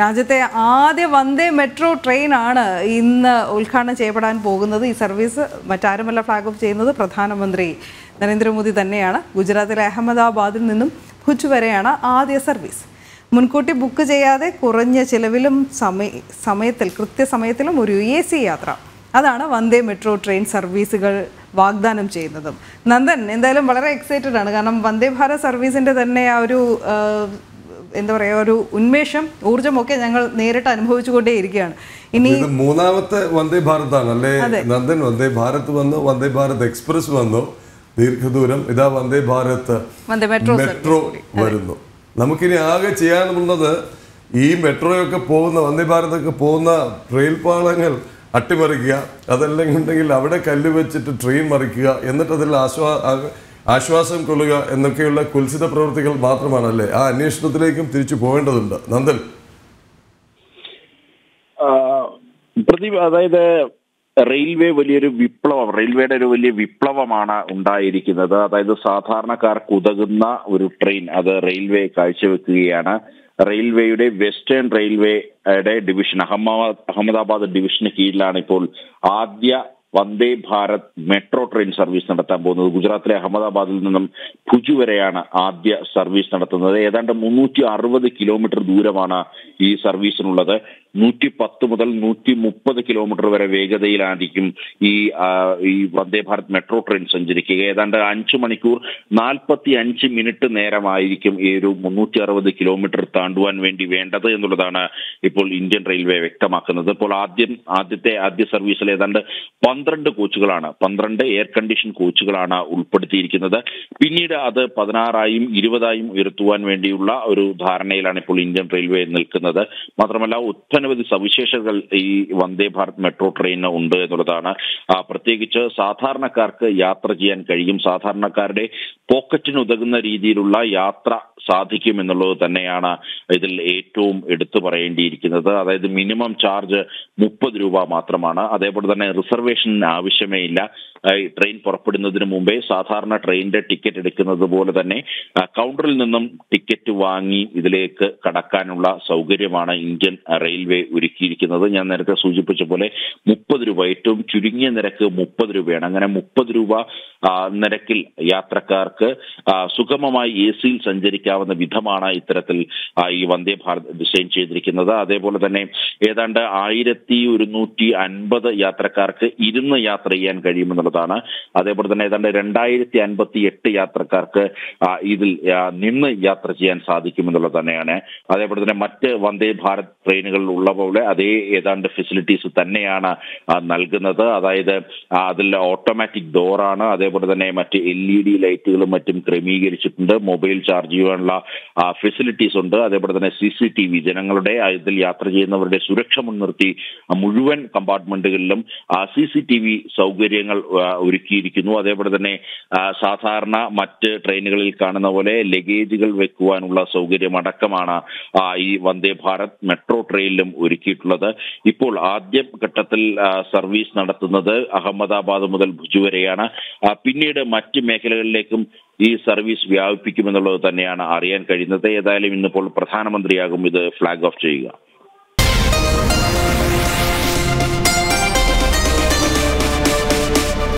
രാജ്യത്തെ ആദ്യ വന്ദേ metro train ആണ് ഇന്ന് ഉദ്ഘാടനം ചെയ്യപ്പെടാൻ പോകുന്നത്. ഈ സർവീസ് മറ്റാരുമല്ല ഫ്ലാഗ് ഓഫ് ചെയ്യുന്നത് പ്രധാനമന്ത്രി നരേന്ദ്രമോദി തന്നെയാണ്. ഗുജറാത്തിലെ അഹമ്മദാബാദിൽ നിന്നും ഭുജ് വരെയാണ് ആദ്യ സർവീസ്. മുൻകൂട്ടി ബുക്ക് ചെയ്യാതെ കുറഞ്ഞ ചിലവിലും സമയ സമയത്തിൽ കൃത്യസമയത്തിലും ഒരു എ സി യാത്ര. അതാണ് വന്ദേ മെട്രോ ട്രെയിൻ സർവീസുകൾ വാഗ്ദാനം ചെയ്യുന്നതും. നന്ദൻ എന്തായാലും വളരെ എക്സൈറ്റഡ് ആണ്. കാരണം വന്ദേ ഭാരത് സർവീസിന്റെ തന്നെ ആ ഒരു എന്താ പറയുക ഒരു ഉന്മേഷം ഊർജമൊക്കെ ഞങ്ങൾ നേരിട്ട് അനുഭവിച്ചുകൊണ്ടേ ഇരിക്കുകയാണ്. ഇനി മൂന്നാമത്തെ വന്ദേ ഭാരത് ആണ്. അല്ലേ നന്ദൻ വന്ദേ ഭാരത് വന്നു വന്ദേ ഭാരത് എക്സ്പ്രസ് വന്നു. ദീർഘദൂരം ഇതാ വന്ദേ ഭാരത് വന്ദേ മെട്രോ വരുന്നു. നമുക്കിനി ആകെ ചെയ്യാനുള്ളത് ഈ മെട്രോയൊക്കെ പോകുന്ന വന്ദേ ഭാരതൊക്കെ പോകുന്ന റെയിൽ പാളങ്ങൾ അട്ടിമറിക്കുക അതല്ലെങ്കിൽ ഉണ്ടെങ്കിൽ അവിടെ കല്ല് വെച്ചിട്ട് ട്രെയിൻ മറിക്കുക എന്നിട്ട് അതിൽ ആശ്വാ ആശ്വാസം കൊള്ളുക എന്നൊക്കെയുള്ള കുൽസിത പ്രവൃത്തികൾ മാത്രമാണല്ലേ ആ അന്വേഷണത്തിലേക്കും തിരിച്ചു പോകേണ്ടതുണ്ട്. നന്ദൻ. പ്രദീപ് അതായത് റെയിൽവേ വലിയൊരു വിപ്ലവം റെയിൽവേയുടെ ഒരു വലിയ വിപ്ലവമാണ് ഉണ്ടായിരിക്കുന്നത്. അതായത് സാധാരണക്കാർ ഉതകുന്ന ഒരു ട്രെയിൻ അത് റെയിൽവേ കാഴ്ചവെക്കുകയാണ്. റെയിൽവേയുടെ വെസ്റ്റേൺ റെയിൽവേയുടെ ഡിവിഷൻ അഹമ്മദാബാദ് അഹമ്മദാബാദ് ഡിവിഷന് കീഴിലാണ് ഇപ്പോൾ ആദ്യ Vande Bharat metro train service നടത്താൻ പോകുന്നത്. ഗുജറാത്തിലെ അഹമ്മദാബാദിൽ നിന്നും ഭുജ് വരെയാണ് ആദ്യ സർവീസ് നടത്തുന്നത്. ഏതാണ്ട് മുന്നൂറ്റി അറുപത് കിലോമീറ്റർ ദൂരമാണ് ഈ സർവീസിനുള്ളത് നൂറ്റി പത്ത് മുതൽ നൂറ്റി മുപ്പത് കിലോമീറ്റർ വരെ വേഗതയിലായിരിക്കും ഈ ഈ വന്ദേ ഭാരത് മെട്രോ ട്രെയിൻ സഞ്ചരിക്കുക. ഏതാണ്ട് അഞ്ച് മണിക്കൂർ നാൽപ്പത്തി അഞ്ച് മിനിറ്റ് നേരമായിരിക്കും ഈ ഒരു മുന്നൂറ്റി അറുപത് കിലോമീറ്റർ താണ്ടുവാൻ വേണ്ടി വേണ്ടത് എന്നുള്ളതാണ് ഇപ്പോൾ ഇന്ത്യൻ റെയിൽവേ വ്യക്തമാക്കുന്നത്. ഇപ്പോൾ ആദ്യം ആദ്യത്തെ ആദ്യ സർവീസിൽ ഏതാണ്ട് പന്ത്രണ്ട് കോച്ചുകളാണ് പന്ത്രണ്ട് എയർ കണ്ടീഷൻ കോച്ചുകളാണ് ഉൾപ്പെടുത്തിയിരിക്കുന്നത്. പിന്നീട് അത് പതിനാറായും ഇരുപതായും ഉയർത്തുവാൻ വേണ്ടിയുള്ള ഒരു ധാരണയിലാണ് ഇപ്പോൾ ഇന്ത്യൻ റെയിൽവേ നിൽക്കുന്നത്. മാത്രമല്ല ഒട്ടനവധി സവിശേഷതകൾ ഈ വന്ദേ ഭാരത് മെട്രോ ട്രെയിനിന് ഉണ്ട് എന്നുള്ളതാണ്. പ്രത്യേകിച്ച് സാധാരണക്കാർക്ക് യാത്ര ചെയ്യാൻ കഴിയും. സാധാരണക്കാരുടെ പോക്കറ്റിന് ഉതകുന്ന രീതിയിലുള്ള യാത്ര സാധിക്കും എന്നുള്ളത് തന്നെയാണ് ഇതിൽ ഏറ്റവും എടുത്തു പറയേണ്ടിയിരിക്കുന്നത്. അതായത് മിനിമം ചാർജ് മുപ്പത് രൂപ മാത്രമാണ്. അതേപോലെ തന്നെ റിസർവേഷൻ ആവശ്യമേ ഇല്ല. ട്രെയിൻ പുറപ്പെടുന്നതിന് മുമ്പേ സാധാരണ ട്രെയിനിന്റെ ടിക്കറ്റ് എടുക്കുന്നത് പോലെ തന്നെ കൗണ്ടറിൽ നിന്നും ടിക്കറ്റ് വാങ്ങി ഇതിലേക്ക് കടക്കാനുള്ള സൗകര്യമാണ് ഇന്ത്യൻ റെയിൽവേ ഒരുക്കിയിരിക്കുന്നത്. ഞാൻ നേരത്തെ സൂചിപ്പിച്ച പോലെ മുപ്പത് രൂപ ഏറ്റവും ചുരുങ്ങിയ നിരക്ക് മുപ്പത് രൂപയാണ്. അങ്ങനെ മുപ്പത് രൂപ നിരക്കിൽ യാത്രക്കാർക്ക് സുഗമമായി എ സിയിൽ സഞ്ചരിക്കാവുന്ന വിധമാണ് ഇത്തരത്തിൽ ഈ വന്ദേ ഭാരത് ഡിസൈൻ ചെയ്തിരിക്കുന്നത്. അതേപോലെ തന്നെ ഏതാണ്ട് ആയിരത്തി ഒരുന്നൂറ്റി അൻപത് യാത്രക്കാർക്ക് ഇരുന്ന് യാത്ര ചെയ്യാൻ കഴിയുമെന്നുള്ളതാണ്. അതേപോലെ തന്നെ ഏതാണ്ട് രണ്ടായിരത്തി അൻപത്തി എട്ട് യാത്രക്കാർക്ക് ഇതിൽ നിന്ന് യാത്ര ചെയ്യാൻ സാധിക്കുമെന്നുള്ളത് തന്നെയാണ്. അതേപോലെ തന്നെ മറ്റ് വന്ദേ ഭാരത് ട്രെയിനുകളിൽ ഉള്ള പോലെ അതേ ഏതാണ്ട് ഫെസിലിറ്റീസ് തന്നെയാണ് നൽകുന്നത്. അതായത് അതിൽ ഓട്ടോമാറ്റിക് ഡോറാണ് അതേപോലെ തന്നെ മറ്റ് എൽ ഇ ഡി ലൈറ്റുകളും മറ്റും ക്രമീകരിച്ചിട്ടുണ്ട്. മൊബൈൽ ചാർജ് ചെയ്യാനുള്ള ഫെസിലിറ്റീസ് ഉണ്ട്. അതേപോലെ തന്നെ സി സി ടി വി ജനങ്ങളുടെ ഇതിൽ യാത്ര ചെയ്യുന്നവരുടെ സുരക്ഷ മുൻനിർത്തി മുഴുവൻ കമ്പാർട്ട്മെന്റുകളിലും സി സി ടി വി സൗകര്യങ്ങൾ ഒരുക്കിയിരിക്കുന്നു. അതേപോലെ തന്നെ സാധാരണ മറ്റ് ട്രെയിനുകളിൽ കാണുന്ന പോലെ ലഗേജുകൾ വെക്കുവാനുള്ള സൗകര്യം അടക്കമാണ് ഈ വന്ദേ ഭാരത് മെട്രോ ട്രെയിനിലും ഒരുക്കിയിട്ടുള്ളത്. ഇപ്പോൾ ആദ്യ ഘട്ടത്തിൽ സർവീസ് നടത്തുന്നത് അഹമ്മദാബാദ് മുതൽ ഭുജ് വരെയാണ്. പിന്നീട് മറ്റ് മേഖലകളിലേക്കും ഈ സർവീസ് വ്യാപിപ്പിക്കുമെന്നുള്ളത് തന്നെയാണ് അറിയാൻ കഴിയുന്നത്. ഏതായാലും ഇന്നിപ്പോൾ പ്രധാനമന്ത്രിയാകും ഇത് ഫ്ലാഗ് ഓഫ് ചെയ്യുക.